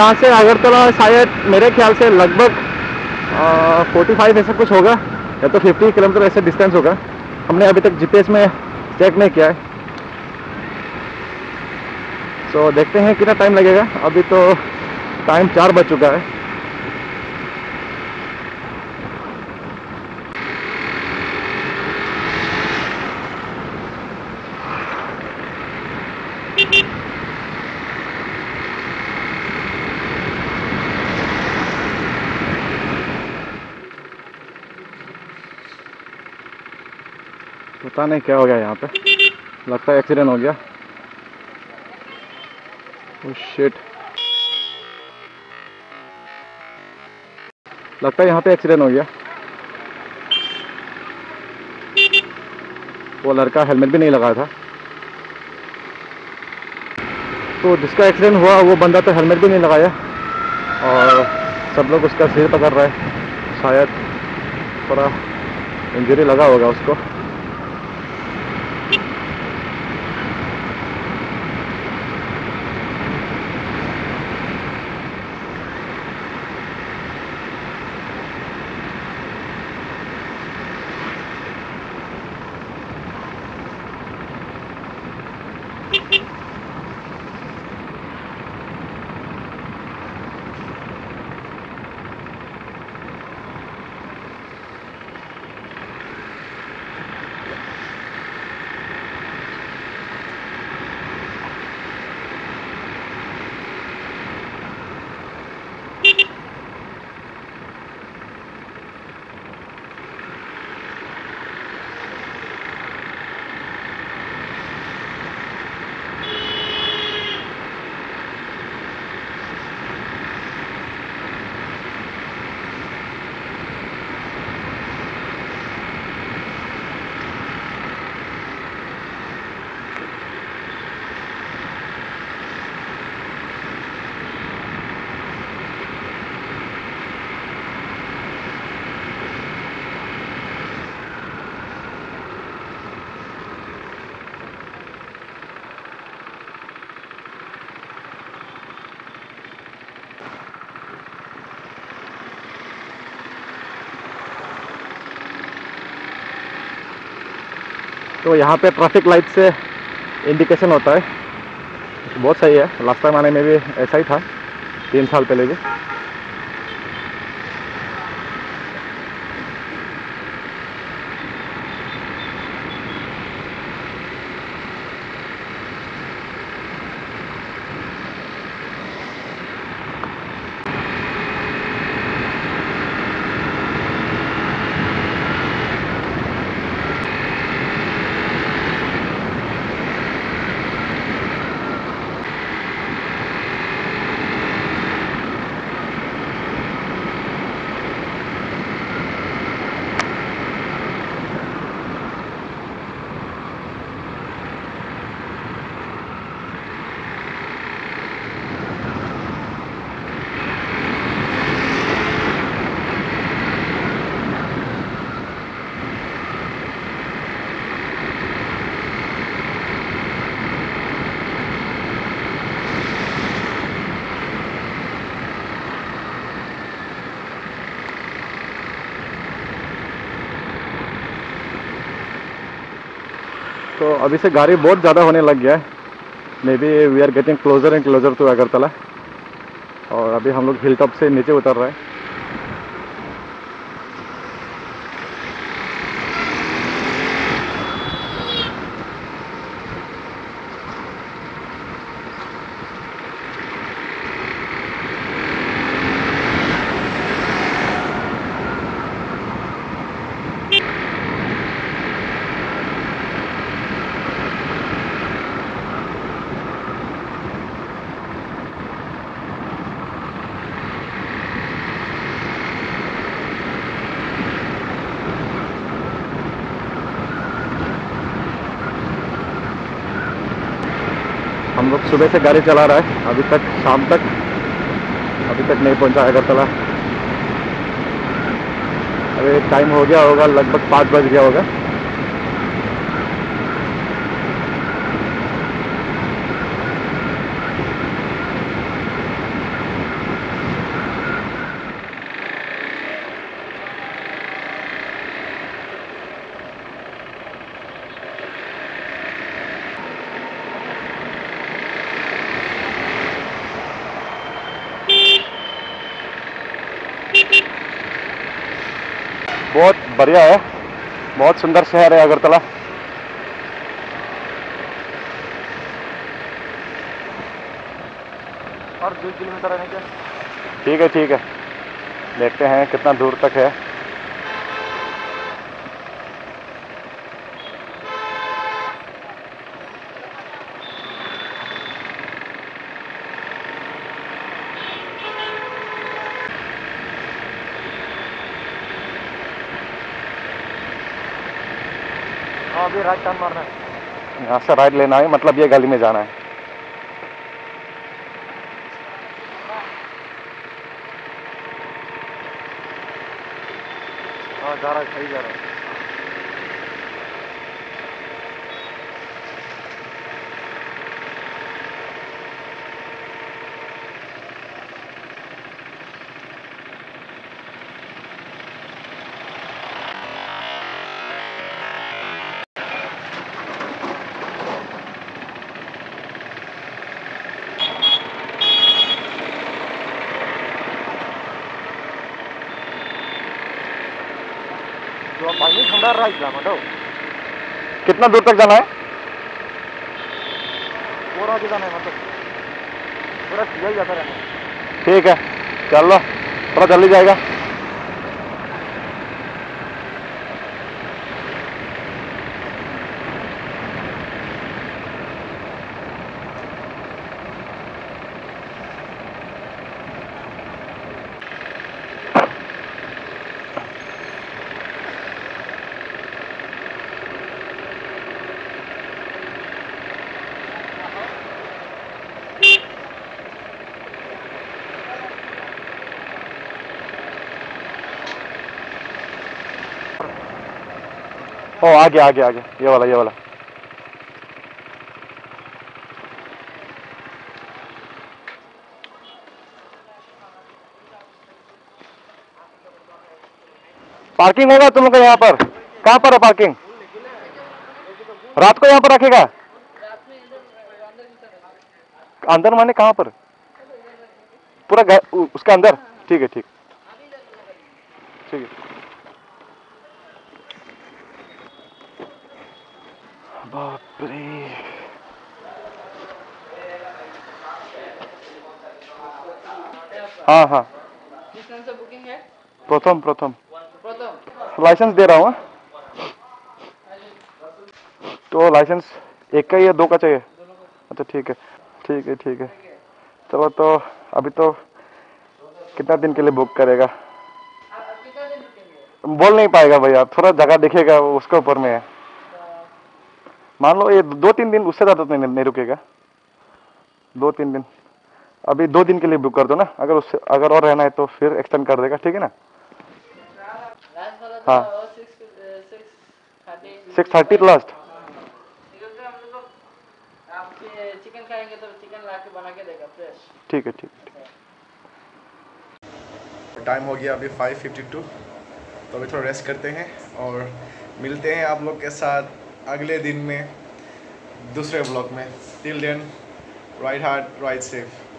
यहाँ से अगरतला शायद मेरे ख्याल से लगभग फोर्टी फाइव ऐसा कुछ होगा या तो फिफ्टी किलोमीटर ऐसे डिस्टेंस होगा। हमने अभी तक जीपीएस में चेक नहीं किया है। सो so, देखते हैं कितना टाइम लगेगा। अभी तो टाइम चार बज चुका है। पता नहीं क्या हो गया यहाँ पे। लगता है एक्सीडेंट हो गया। शिट लगता है यहाँ पे एक्सीडेंट हो गया। वो लड़का हेलमेट भी नहीं लगाया था। तो जिसका एक्सीडेंट हुआ, वो बंदा तो हेलमेट भी नहीं लगाया। और सब लोग उसका सिर पकड़ रहे शायद थोड़ा इंजरी लगा होगा उसको। तो यहाँ पे ट्रैफ़िक लाइट से इंडिकेशन होता है। बहुत सही है। लास्ट टाइम आने में भी ऐसा ही था, तीन साल पहले भी। तो अभी से गाड़ी बहुत ज़्यादा होने लग गया है। Maybe we are getting closer and closer to Agartala और अभी हम लोग हिल टॉप से नीचे उतर रहे हैं। हम लोग सुबह से गाड़ी चला रहा है। अभी तक शाम तक, अभी तक नहीं पहुँचा है अगरतला अभी टाइम हो गया होगा, लगभग पाँच बज गया होगा। बहुत बढ़िया है। बहुत सुंदर शहर है अगरतला। और दो किलोमीटर के ठीक है ठीक है। देखते हैं कितना दूर तक है। अभी राइट टर्न मारना है। यहाँ से राइट लेना है मतलब ये गली में जाना है। हाँ जा रहा है सही जा रहा है। कितना दूर तक जाना है? पूरा जाना है मतलब। पूरा सीधा ही जाता रहना है। ठीक है चलो थोड़ा जल्दी जाएगा। ओ, आगे आगे आगे। ये वाला ये वाला। पार्किंग होगा तुम लोग यहाँ पर। कहाँ पर है पार्किंग? रात को यहाँ पर रखेगा? अंदर माने कहाँ पर? पूरा उसके अंदर? ठीक है, ठीक। ठीक है। बाप रे हाँ हाँ बुकिंग है? प्रथम प्रथम प्रथम लाइसेंस दे रहा हूँ हाँ? तो लाइसेंस एक का ही या दो का चाहिए? अच्छा ठीक है ठीक है ठीक है। चलो तो अभी तो कितना दिन के लिए बुक करेगा? आप कितना दिन रुकेंगे? बोल नहीं पाएगा भैया थोड़ा जगह दिखेगा उसके ऊपर में है। मान लो ये दो तीन दिन उससे ज़्यादा तो नहीं, रुकेगा। दो तीन दिन। अभी दो दिन के लिए बुक कर दो ना। अगर उससे अगर और रहना है तो फिर एक्सटेंड कर देगा ठीक है ना? हाँ। सिक्स थर्टी लास्ट ठीक है ठीक है टाइम हो। गया अभी 5:52 तो अभी थोड़ा रेस्ट करते हैं और मिलते हैं आप लोग के साथ। अगले दिन में दूसरे ब्लॉग में। Till then ride hard ride safe